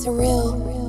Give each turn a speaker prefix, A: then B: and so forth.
A: surreal.